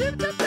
Dum dum